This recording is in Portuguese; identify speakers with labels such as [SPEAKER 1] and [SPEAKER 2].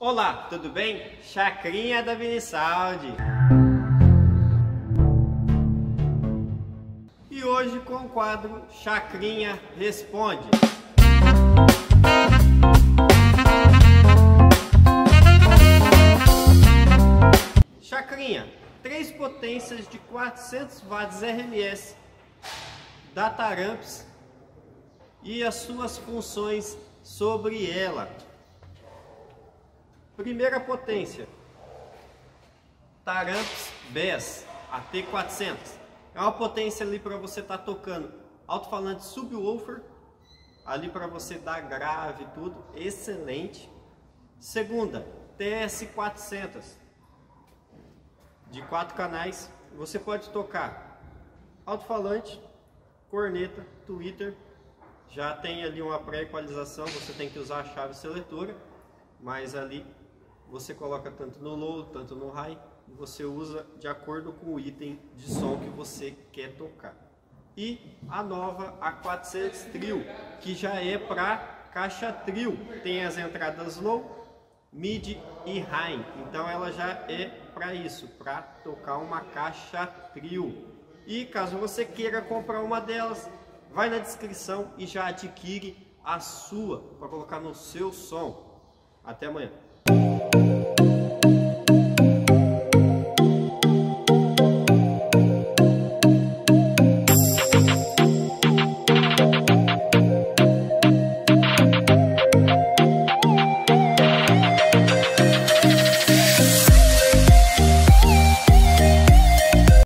[SPEAKER 1] Olá, tudo bem? Chacrinha da Vinisaldi. E hoje com o quadro Chacrinha Responde. Chacrinha, três potências de 400 watts RMS da Taramps e as suas funções sobre ela. Primeira potência, Taramps BES AT400. É uma potência ali para você estar tá tocando alto-falante subwoofer, ali para você dar grave e tudo, excelente. Segunda, TS400, de quatro canais, você pode tocar alto-falante, corneta, Twitter, já tem ali uma pré-equalização, você tem que usar a chave seletora, mas ali você coloca tanto no low, tanto no high, e você usa de acordo com o item de som que você quer tocar. E a nova A400 Trio, que já é para caixa trio, tem as entradas low, mid e high, então ela já é para isso, para tocar uma caixa trio. E caso você queira comprar uma delas, vai na descrição e já adquire a sua para colocar no seu som. Até amanhã. Thank you.